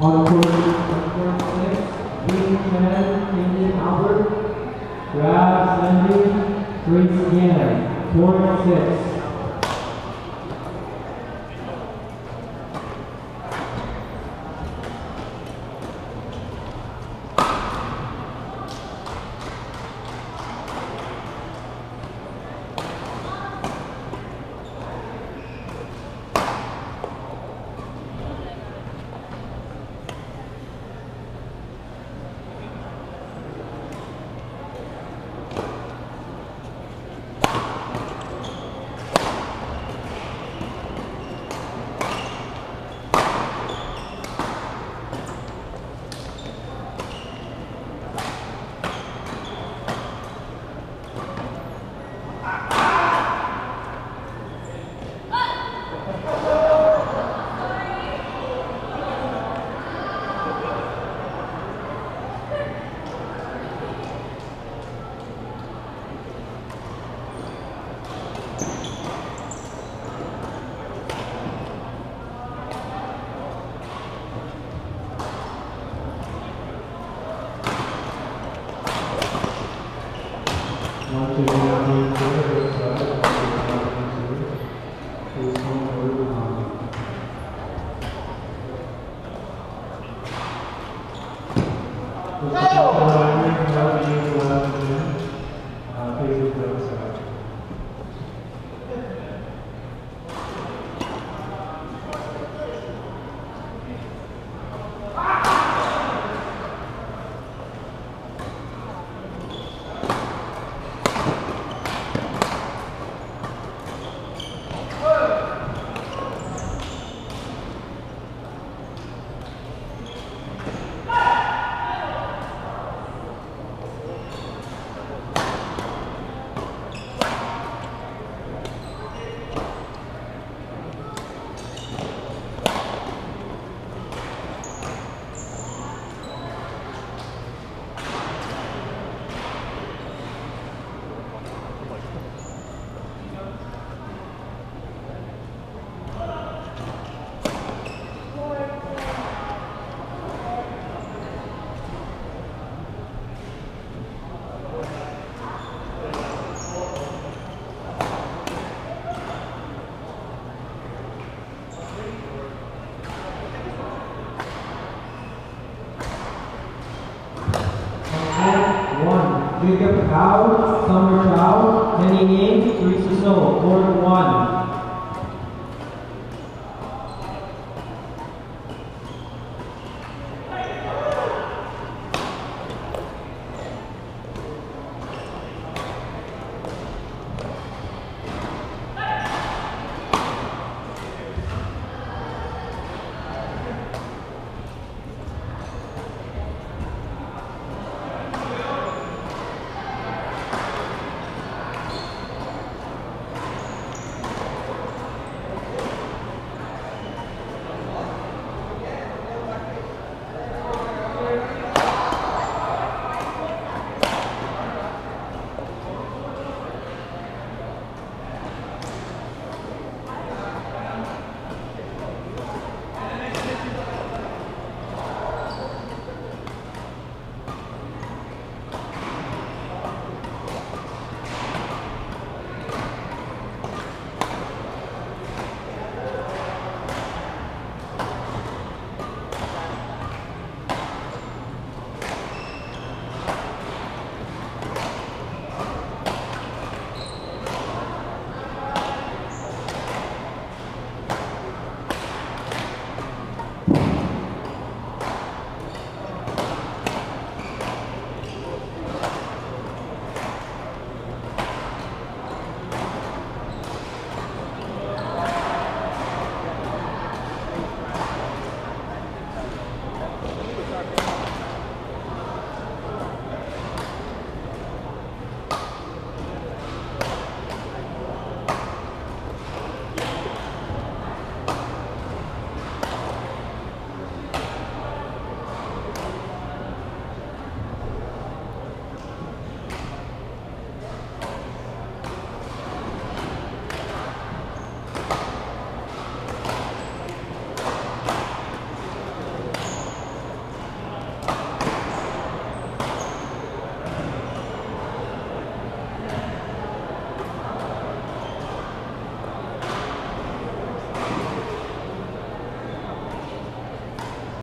On court, on court six, Dean Chen, Indian Albert, Brad Lindy, Grace Gannon, court six. Hail! Jacob Howe, Summer Chow, Ning, Teresa So, quarter one.